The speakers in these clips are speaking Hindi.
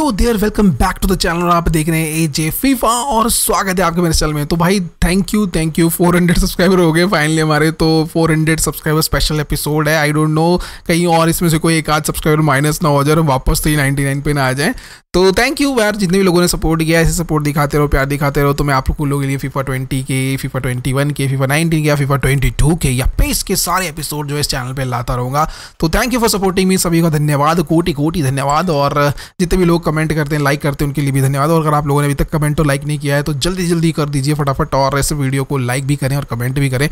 Hello there welcome back to the channel और आप देख रहे हैं ए जे फीफा और स्वागत है आपके मेरे चैनल में। तो भाई thank you thank you 400 subscriber हो गए फाइनली हमारे तो 400 सब्सक्राइबर स्पेशल एपिसोड है। आई डोंट नो कहीं और इसमें से कोई एक आध सब्सक्राइबर माइनस ना हो जाए वापस थ्री नाइन पे ना आ जाए। तो थैंक यू यार, जितने भी लोगों ने सपोर्ट किया, ऐसे सपोर्ट दिखाते रहो, प्यार दिखाते रहो तो मैं आप लोगों के लिए फीफा ट्वेंटी के फीफा ट्वेंटी वन के फीफा नाइनटीन के फीफा ट्वेंटी टू के या पेस के सारे एपिसोड जो है इस चैनल पर लाता रहूँगा। तो thank you for supporting me सभी का धन्यवाद कोटि कोटि धन्यवाद और जितने भी लोग कमेंट करते हैं लाइक करते हैं, उनके लिए भी धन्यवाद। और अगर आप लोगों ने अभी तक कमेंट और लाइक नहीं किया है तो जल्दी जल्दी कर दीजिए फटाफट, और ऐसे वीडियो को लाइक भी करें और कमेंट भी करें।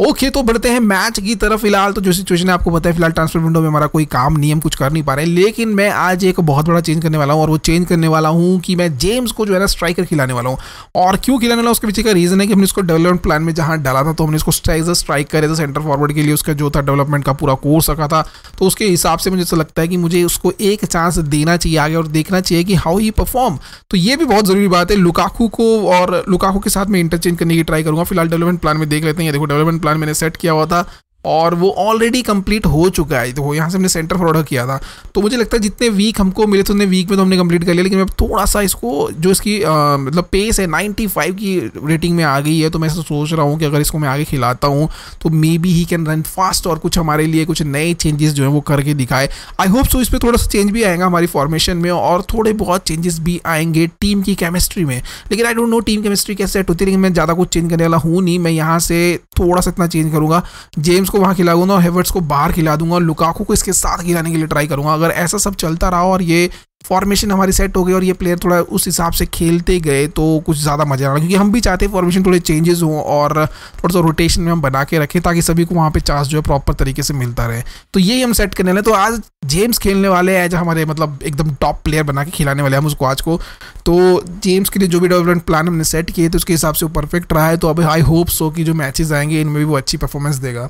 ओके तो बढ़ते हैं मैच की तरफ़। फ़िलहाल तो जो सिचुएशन है, आपको है, फ़िलहाल ट्रांसफ़र विंडो में हमारा कोई काम नहीं हम कुछ कर नहीं पा रहे लेकिन मैं आज एक बहुत बड़ा चेंज करने वाला हूँ, और वो चेंज करने वाला हूँ कि मैं जेम्स को जो है ना स्ट्राइकर खिलाने वाला हूँ। और क्यों खिलाने वाला उसके पीछे का रीजन है कि हमने इसको डेवलपमेंट प्लान में जहाँ डाला था तो हमने इसको स्ट्राइजर स्ट्राइक करे थे सेंटर फॉरवर्ड के लिए उसका जो था डेवलपमेंट का पूरा कोर्स रखा था। तो उसके हिसाब से मुझे ऐसा लगता है कि मुझे उसको एक चांस देना चाहिए आगे, और देखना चाहिए कि हाउ ही परफॉर्म तो ये भी बहुत ज़रूरी बात है। लुकाकू को और लुकाकू के साथ मैं इंटरचेंज करने की ट्राई करूँगा। फ़िलहाल डेवलपमेंट प्लान में देख लेते हैं। देखो डेवलपमेंट प्लान मैंने सेट किया हुआ था। और वो ऑलरेडी कंप्लीट हो चुका है। तो यहाँ से हमने सेंटर फॉर ऑर्डर किया था। तो मुझे लगता है जितने वीक हमको मिले थे उतने वीक में तो हमने कंप्लीट कर लिया। लेकिन मैं थोड़ा सा इसको जो इसकी आ, मतलब पेस है 95 की रेटिंग में आ गई है तो मैं सोच रहा हूँ कि अगर इसको मैं आगे खिलाता हूँ तो maybe he can run fast और कुछ हमारे लिए कुछ नए चेंजेस जो है वो करके दिखाए। आई होप सो इस पर थोड़ा सा चेंज भी आएगा हमारी फॉर्मेशन में और थोड़े बहुत चेंजेस भी आएँगे टीम की केमिस्ट्री में। लेकिन I don't know team chemistry कैसे होती लेकिन मैं ज़्यादा कुछ चेंज करने वाला हूँ नहीं। मैं यहाँ से थोड़ा सा इतना चेंज करूँगा। जेम्स को वहाँ खिला खिलाऊँगा और हेवर्ट्स को बाहर खिला दूँगा और लुकाकू को इसके साथ खिलाने के लिए ट्राई करूँगा। अगर ऐसा सब चलता रहा और ये फॉर्मेशन हमारी सेट हो गई और ये प्लेयर थोड़ा उस हिसाब से खेलते गए तो कुछ ज़्यादा मज़ा आ रहा क्योंकि हम भी चाहते हैं फॉर्मेशन थोड़े चेंजेस हों और थोड़ा सा रोटेशन में हम बना के रखें ताकि सभी को वहाँ पे चांस जो है प्रॉपर तरीके से मिलता रहे। तो यही हम सेट करने वाले तो आज जेम्स खेलने वाले एज हमारे मतलब एकदम टॉप प्लेयर बना के खिलाने वाले हम उसको आज को। तो जेम्स के लिए जो भी डेवलपमेंट प्लान हमने सेट किए तो उसके हिसाब से वो परफेक्ट रहा है। तो अभी आई होप सो कि जो मैचेज आएँगे, इनमें भी वो अच्छी परफॉर्मेंस देगा।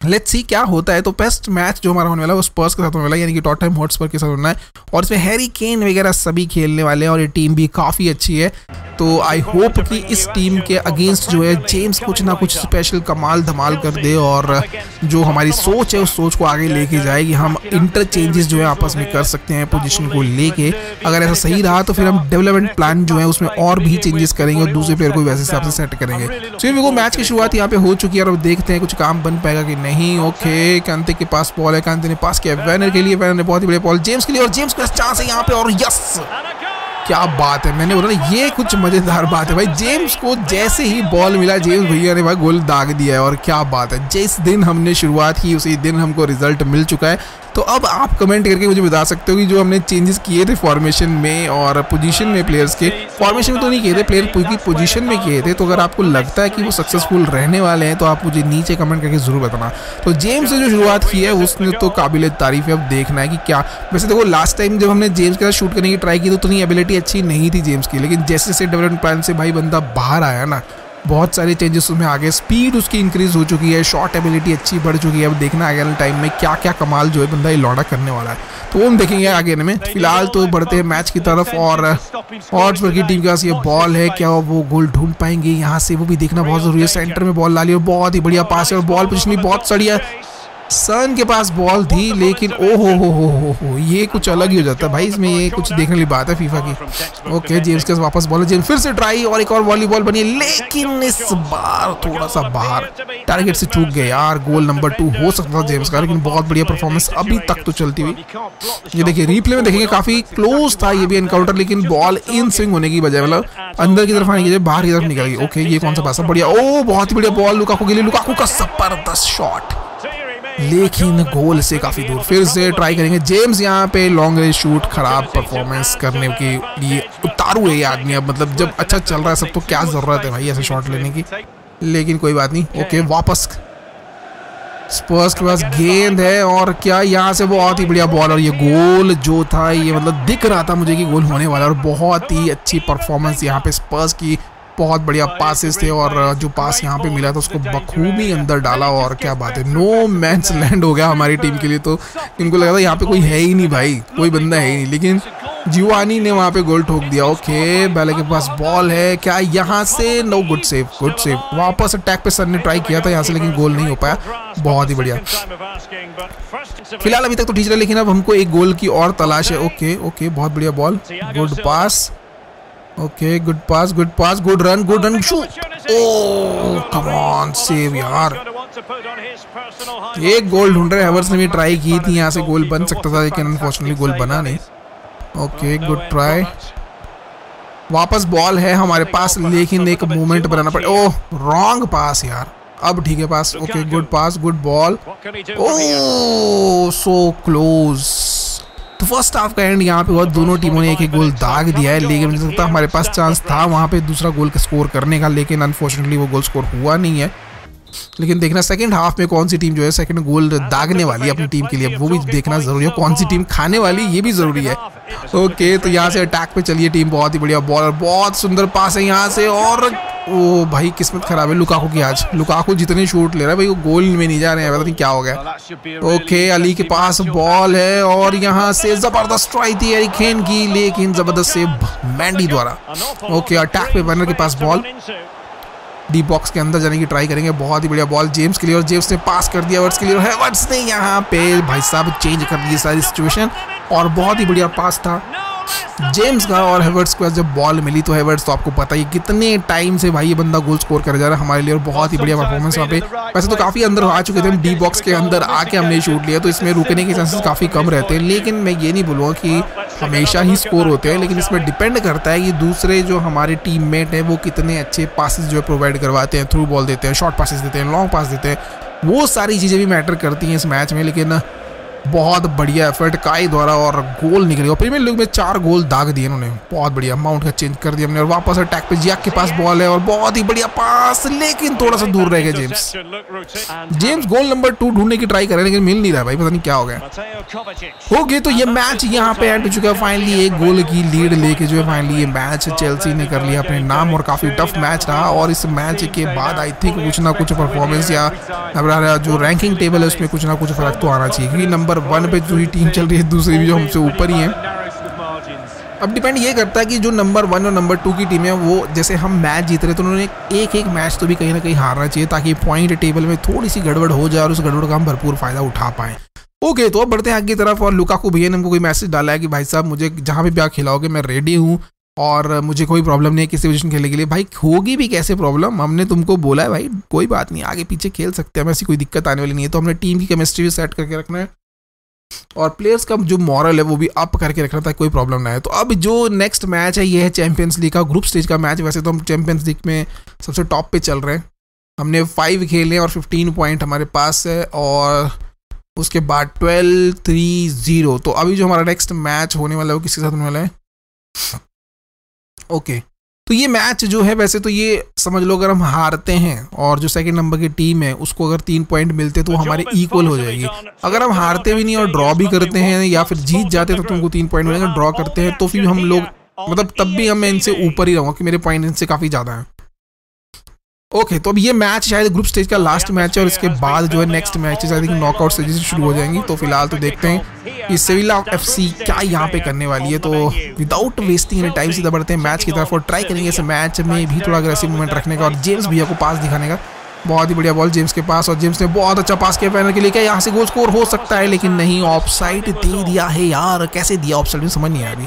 लेट्स सी क्या होता है। तो बेस्ट मैच जो हमारा होने वाला है, वो स्पर्स के साथ होने वाला है, यानी कि टॉटम हॉटस्पर के साथ होना है। और इसमें हैरी केन वगैरह सभी खेलने वाले हैं और ये टीम भी काफ़ी अच्छी है। तो आई होप कि इस टीम के अगेंस्ट जो है जेम्स कुछ ना कुछ स्पेशल कमाल धमाल कर दे और जो हमारी सोच है, उस सोच को आगे लेके जाए कि हम इंटरचेंजेस जो है आपस में कर सकते हैं पोजिशन को लेके। अगर ऐसा सही रहा तो फिर हम डेवलपमेंट प्लान जो है, उसमें और भी चेंजेस करेंगे और दूसरे प्लेयर को वैसे हिसाब से सेट करेंगे। फिर वो मैच की शुरुआत यहाँ पे हो चुकी है और देखते हैं कुछ काम बन पाएगा कि नहीं ओके कांते के पास बॉल है कांते ने पास किया वैनर के लिए वैनर ने बहुत ही बड़े बॉल जेम्स के लिए, और जेम्स के चांस है यहाँ पे, और यस क्या बात है, मैंने बोला, ये कुछ मज़ेदार बात है भाई जेम्स को जैसे ही बॉल मिला जेम्स भैया ने भाई गोल दाग दिया है, और क्या बात है, जिस दिन हमने शुरुआत की, उसी दिन हमको रिज़ल्ट मिल चुका है। तो अब आप कमेंट करके मुझे बता सकते हो कि जो हमने चेंजेस किए थे फॉर्मेशन में और पोजीशन में प्लेयर्स के फॉर्मेशन में तो नहीं किए थे प्लेयर की पोजीशन में किए थे तो अगर आपको लगता है कि वो सक्सेसफुल रहने वाले हैं तो आप मुझे नीचे कमेंट करके ज़रूर बताना। तो जेम्स ने जो शुरुआत की है, उसने तो काबिल तारीफ़ है, अब देखना है कि क्या। वैसे देखो लास्ट टाइम जब हमने जेम्स के साथ शूट करने की ट्राई की तो उतनी एबिलिटी अच्छी नहीं थी जेम्स की, लेकिन जैसे जैसे डेवलपमेंट प्लान से भाई बंदा बाहर आया ना बहुत सारे चेंजेस उसमें आ गए। स्पीड उसकी इंक्रीज हो चुकी है शॉर्ट एबिलिटी अच्छी बढ़ चुकी है। अब देखना आगे वाले टाइम में क्या क्या कमाल जो है बंदा ये लौड़ा करने वाला है। तो वो हम देखेंगे आगे में। फ़िलहाल तो बढ़ते हैं मैच की तरफ़ और हॉट्सपर की टीम के पास ये बॉल है। क्या वो गोल ढूंढ पाएँगे? यहाँ से वो भी देखना बहुत ज़रूरी है। सेंटर में बॉल डाली और बहुत ही बढ़िया पास है और बॉल पिछली बहुत सड़ी है। सन के पास बॉल थी लेकिन ओ हो हो हो हो हो ये कुछ अलग ही हो जाता है भाई इसमें ये कुछ देखने वाली बात है फीफा की। ओके जेम्स के वापस बॉल जेम्स फिर से ट्राई और एक और वॉलीबॉल बनी लेकिन इस बार थोड़ा सा बाहर। टारगेट से चूक गए यार गोल नंबर टू हो सकता था जेम्स का लेकिन बहुत बढ़िया परफॉर्मेंस अभी तक तो चलती हुई। ये देखिए रिप्ले में देखेंगे काफ़ी क्लोज था ये भी एनकाउंटर लेकिन बॉल इन स्विंग होने की बजाय मतलब अंदर की तरफ़ आने की बाहर की तरफ़ निकल गई। ओके ये कौन सा पास बढ़िया। ओ बहुत ही बढ़िया बॉल लुकाकू के लिए। लुकाकू का ज़बरदस्त शॉट लेकिन गोल से काफ़ी दूर। फिर से ट्राई करेंगे। जेम्स यहाँ पे लॉन्ग रेंज शूट खराब परफॉर्मेंस करने के लिए उतारू है ये आदमी। अब मतलब जब अच्छा चल रहा है सब तो क्या ज़रूरत है भाई ऐसे शॉट लेने की? लेकिन कोई बात नहीं। ओके वापस। स्पर्स के पास गेंद है और क्या यहाँ से बहुत ही बढ़िया बॉल और ये गोल जो था, ये मतलब दिख रहा था मुझे कि गोल होने वाला और बहुत ही अच्छी परफॉर्मेंस यहाँ पे स्पर्स की बहुत बढ़िया पासिस थे और जो पास यहाँ पे मिला था उसको बखूबी अंदर डाला और क्या बात है। नो मैच लैंड हो गया हमारी टीम के लिए तो। इनको लगा था यहाँ पे कोई है ही नहीं भाई कोई बंदा है ही नहीं। लेकिन जीवानी ने वहाँ पे गोल ठोक दिया। ओके बैले के पास बॉल है। क्या यहाँ से? No good save good save वापस अटैक पे सर ने ट्राई किया था यहाँ से लेकिन गोल नहीं हो पाया। बहुत ही बढ़िया। फ़िलहाल अभी तक तो ठीक है लेकिन अब हमको एक गोल की और तलाश है। ओके ओके बहुत बढ़िया ball good pass okay good pass good pass good run good run shoe oh come on save यार एक गोल ढूंढ रहे हेवर्स ने भी ट्राई की थी यहाँ से गोल बन सकता था लेकिन अनफॉर्चुनेटली गोल बना नहीं. ओके गुड ट्राई वापस बॉल है हमारे पास लेकिन एक मूवमेंट बनाना पड़े ओह रॉन्ग पास यार. अब ठीक है pass okay good pass good ball oh so close तो फ़र्स्ट हाफ़ का एंड यहाँ पे बहुत दोनों टीमों ने एक एक गोल दाग दिया है, लेकिन मुझे लगता है हमारे पास चांस था, वहाँ पे दूसरा गोल स्कोर करने का, लेकिन अनफॉर्चुनेटली वो गोल स्कोर हुआ नहीं है। लेकिन देखना सेकंड हाफ़ में कौन सी टीम जो है सेकंड गोल दागने वाली है अपनी टीम के लिए वो भी देखना ज़रूरी है कौन सी टीम खाने वाली ये भी ज़रूरी है। ओके तो यहाँ से अटैक पे चलिए टीम बहुत ही बढ़िया बॉलर बहुत सुंदर पास है यहाँ से और ओ भाई किस्मत खराब है लुकाकू की आज। लुकाकू जितने शूट ले रहा है भाई वो गोल में नहीं जा रहे हैं पता नहीं क्या हो गया। ओके अली के पास बॉल है और यहाँ से ज़बरदस्त ट्राई थी एरी खेन की लेकिन ज़बरदस्त से मैंडी द्वारा। ओके अटैक पे बनर के पास बॉल डी बॉक्स के अंदर जाने की ट्राई करेंगे। बहुत ही बढ़िया बॉल जेम्स के लिए और जेम्स ने पास कर दिया वर्ड्स के लिए वर्ड्स ने यहाँ पे भाई साहब चेंज कर दिए सारी सिचुएशन और बहुत ही बढ़िया पास था। जेम्स का और हेवर्ट्स को जब बॉल मिली तो हेवर्ट्स तो आपको पता ही कितने टाइम से भाई ये बंदा गोल स्कोर कर जा रहा है हमारे लिए और बहुत ही बढ़िया परफॉर्मेंस वहाँ पे। वैसे तो काफ़ी अंदर आ चुके थे हम डी बॉक्स के अंदर आके हमने शूट लिया तो इसमें रुकने के चांसेस काफ़ी कम रहते हैं। लेकिन मैं ये नहीं बोलूँगा कि हमेशा ही स्कोर होते हैं, लेकिन इसमें डिपेंड करता है कि दूसरे जो हमारे टीम मेट वो कितने अच्छे पासिस जो है प्रोवाइड करवाते हैं थ्रू बॉल देते हैं शॉर्ट पासिस देते हैं लॉन्ग पास देते हैं, वो सारी चीज़ें भी मैटर करती हैं इस मैच में, लेकिन बहुत बढ़िया एफर्ट काई द्वारा और गोल निकल। और प्रीमियर लीग में चार गोल दाग दिए इन्होंने। बहुत बढ़िया माउंट का चेंज कर दिया हमने और वापस अटैक पे जियाक के पास बॉल है और बहुत ही बढ़िया पास लेकिन थोड़ा सा दूर रह गया James James goal number two ढूँढने की ट्राई कर रहे हैं, लेकिन मिल नहीं रहा भाई, पता नहीं क्या हो गया। हो गया तो ये मैच यहाँ पे एंड हो चुका है। फाइनली एक गोल की लीड लेके जो है फाइनली ये मैच चेल्सी ने कर लिया अपने नाम और काफ़ी टफ मैच रहा। और इस मैच के बाद आई थिंक कुछ ना कुछ परफॉर्मेंस या जो रैंकिंग टेबल है, उसमें कुछ ना कुछ फ़र्क तो आना चाहिए, क्योंकि नंबर वन पे जो ही टीम चल रही है, दूसरी भी जो हमसे ऊपर ही है। अब डिपेंड ये करता है कि जो नंबर वन और नंबर टू की टीम है, वो जैसे हम मैच जीत रहे तो उन्होंने एक एक मैच तो भी कहीं ना कहीं हारना चाहिए, ताकि पॉइंट टेबल में थोड़ी सी गड़बड़ हो जाए और उस गड़बड़ का हम भरपूर फ़ायदा उठा पाए। ओके तो अब बढ़ते हैं आगे की तरफ़, और लुकाकू भैया ने हमको कोई मैसेज डाला है कि भाई साहब, मुझे जहाँ भी ब्याह खिलाओगे, मैं रेडी हूँ, और मुझे कोई प्रॉब्लम नहीं है किसी पोजिशन खेलने के लिए। भाई, होगी भी कैसे प्रॉब्लम हमने तुमको बोला है भाई, कोई बात नहीं, आगे पीछे खेल सकते हैं ऐसी कोई दिक्कत आने वाली नहीं है। तो हमने टीम की केमिस्ट्री भी सेट करके रखना है। और प्लेयर्स का जो मॉरल है वो भी अप करके रखना था, कोई प्रॉब्लम ना है। तो अब जो नेक्स्ट मैच है, ये है चैंपियंस लीग का ग्रुप स्टेज का मैच वैसे तो हम चैंपियंस लीग में सबसे टॉप पे चल रहे हैं। हमने फाइव खेले और फिफ्टीन पॉइंट हमारे पास है और उसके बाद ट्वेल्व थ्री ज़ीरो तो अभी जो हमारा नेक्स्ट मैच होने वाला है, वो किसके साथ होने वाला है? ओके तो ये मैच जो है वैसे तो ये समझ लो अगर हम हारते हैं और जो सेकंड नंबर की टीम है उसको अगर तीन पॉइंट मिलते तो हमारे इक्वल हो जाएगी। अगर हम हारते भी नहीं और ड्रॉ भी करते हैं या फिर जीत जाते तो तुमको तीन पॉइंट मिलेगा। ड्रॉ करते हैं तो फिर हम लोग मतलब तब भी हम इनसे ऊपर ही रहूँगा कि मेरे पॉइंट इनसे काफ़ी ज़्यादा है। ओके तो अब ये मैच शायद ग्रुप स्टेज का लास्ट मैच है और इसके बाद जो है next match I think knockout stage से शुरू हो जाएँगी। तो फ़िलहाल तो देखते हैं कि सेविला एफ़ सी क्या यहाँ पे करने वाली है। तो विदाउट वेस्टिंग एनी टाइम सीधा बढ़ते हैं मैच की तरफ़ और ट्राई करेंगे इस मैच में भी थोड़ा अग्रेसिव मूवमेंट रखने का और जेम्स भैया को पास दिखाने का। बहुत ही बढ़िया बॉल जेम्स के पास और जेम्स ने बहुत अच्छा पास किया पैनल के लिए। क्या यहाँ से गोल स्कोर हो सकता है लेकिन नहीं ऑफ़ साइड दे दिया है यार। कैसे दिया ऑफ़ समझ नहीं आया अभी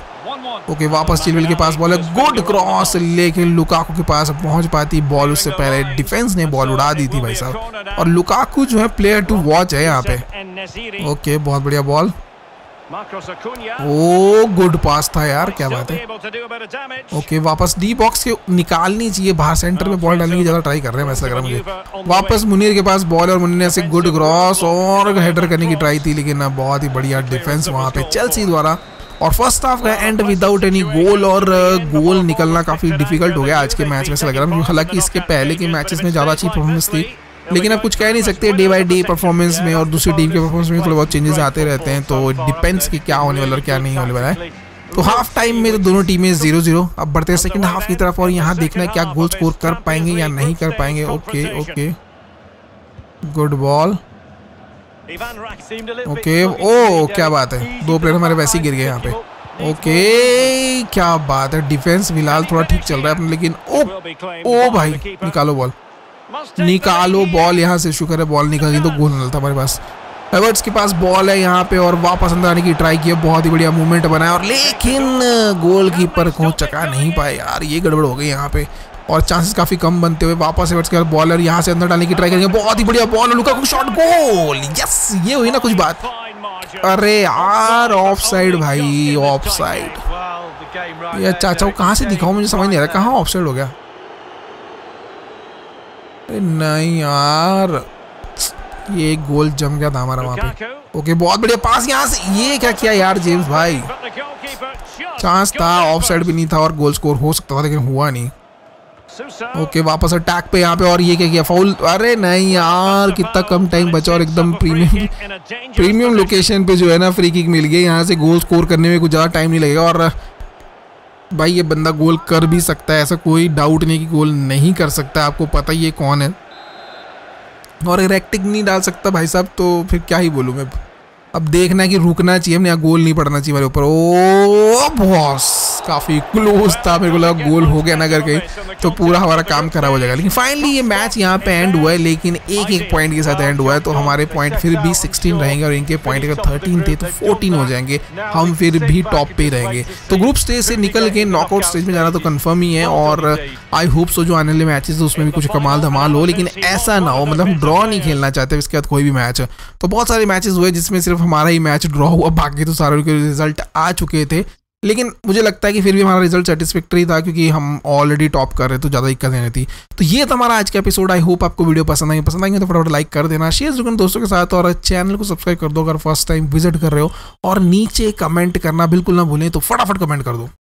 ओके, वापस चिलविल के पास बॉल है। गुड क्रॉस लेकिन लुकाकू के पास पहुँच पाती बॉल उससे पहले। डिफेंस ने बॉल उड़ा दी थी भाई साहब। और लुकाकू जो है प्लेयर टू वॉच है यहाँ पे। ओके, बहुत बढ़िया बॉल ओ गुड पास था यार, क्या बात है। ओके, वापस डी बॉक्स के निकालनी चाहिए, बाहर सेंटर में बॉल डालने की ज़्यादा ट्राई कर रहे हैं ऐसा लग मुझे। वापस मुनीर के पास बॉल और मुनीर ने ऐसे गुड क्रॉस और हेडर करने की ट्राई थी, लेकिन बहुत ही बढ़िया डिफेंस वहाँ पे। चेल्सी द्वारा और फ़र्स्ट हाफ़ का एंड विदाउट एनी गोल और गोल uh, निकलना काफ़ी डिफ़िकल्ट हो गया आज के मैच में से लग रहा है। हालाँकि इसके पहले के मैचेस में ज़्यादा अच्छी परफॉर्मेंस थी लेकिन अब कुछ कह नहीं सकते डे बाई डे परफॉर्मेंस में और दूसरी टीम के परफॉर्मेंस में थोड़े बहुत चेंजेस आते रहते हैं तो डिपेंड्स कि क्या होने वाला और क्या नहीं होने वाला है। तो हाफ़ टाइम में तो दोनों टीमें ज़ीरो ज़ीरो अब बढ़ते हैं सेकंड हाफ़ की तरफ़ और यहाँ देखना है क्या गोल स्कोर कर पाएँगे या नहीं कर पाएँगे। Okay okay good ball okay ओ क्या बात है? दो प्लेयर हमारे वैसे ही गिर गए यहाँ पे। ओके क्या बात है। डिफेंस फ़िलहाल थोड़ा ठीक चल रहा है अपना लेकिन ओ ओ भाई निकालो बॉल निकालो बॉल यहाँ से शुक्र है बॉल निकल गई तो गोल मिलता हमारे पास। एवर्ट्स के पास बॉल है यहाँ पे और वापस अंदर आने की ट्राई की बहुत ही बढ़िया मूवमेंट बनाया और लेकिन गोल कीपर को चका नहीं पाए। यार ये गड़बड़ हो गई यहाँ पे। और चांसेस काफ़ी कम बनते हुए वापस एवर्ट्स के बाद बॉलर यहाँ से अंदर डालने की ट्राई करेंगे। बहुत ही बढ़िया बॉल लुका को शॉट गोल यस ये हुई ना कुछ बात। अरे यार ऑफ़ साइड भाई ऑफ़ साइड ये चाचा को कहाँ से दिखाऊँ? मुझे समझ नहीं आ रहा। कहाँ ऑफ़ साइड हो गया? नहीं यार। ये गोल जम गया था हमारा वहाँ पे। ओके बहुत बढ़िया पास यहाँ से। ये क्या किया यार जेम्स भाई? चांस था ऑफ़ साइड भी नहीं था और गोल स्कोर हो सकता था, लेकिन हुआ नहीं। ओके वापस अटैक पे यहाँ पे और ये क्या किया? फाउल अरे नहीं यार, कितना कम टाइम बचा और एकदम प्रीमियम प्रीमियम लोकेशन पे जो है ना फ्री किक मिल गई। यहाँ से गोल स्कोर करने में कुछ ज़्यादा टाइम नहीं लगेगा और भाई ये बंदा गोल कर भी सकता है, ऐसा कोई डाउट नहीं कि गोल नहीं कर सकता, आपको पता ही है कौन है। और रेक्टिक नहीं डाल सकता भाई साहब तो फिर क्या ही बोलूँ मैं। अब देखना है कि रुकना चाहिए हमने यहाँ गोल नहीं पड़ना चाहिए मेरे ऊपर। ओ बॉस काफ़ी क्लोज था, मेरे को लगा गोल हो गया ना करके तो पूरा हमारा काम खराब हो जाएगा। लेकिन फाइनली ये मैच यहाँ पे एंड हुआ है, लेकिन एक एक पॉइंट के साथ एंड हुआ है तो हमारे पॉइंट फिर भी 16 रहेंगे, और इनके पॉइंट अगर 13 थे तो 14 हो जाएँगे। हम फिर भी टॉप पे रहेंगे। तो ग्रुप स्टेज से निकल के नॉकआउट स्टेज में जाना तो कन्फर्म ही है, और आई होप सो जो आने वाले मैचेस उसमें भी कुछ कमाल धमाल हो, लेकिन ऐसा ना हो मतलब हम ड्रॉ नहीं खेलना चाहते, इसके बाद कोई भी मैच तो बहुत सारे मैचेस हुए, जिसमें सिर्फ़ हमारा ही मैच ड्रॉ हुआ, बाकी तो सारे के रिज़ल्ट आ चुके थे। लेकिन मुझे लगता है कि फिर भी हमारा रिज़ल्ट सेटिस्फेक्ट्री था, क्योंकि हम ऑलरेडी टॉप कर रहे तो ज़्यादा दिक्कत नहीं थी तो ये था हमारा आज का एपिसोड आई होप आपको वीडियो पसंद आएँगे पसंद आएँगे तो फटाफट लाइक कर देना। शेयर ज़रूर दोस्तों के साथ और चैनल को सब्सक्राइब कर दो अगर फ़र्स्ट टाइम विज़िट कर रहे हो। और नीचे कमेंट करना बिल्कुल ना भूलें तो फटाफट कमेंट कर दो।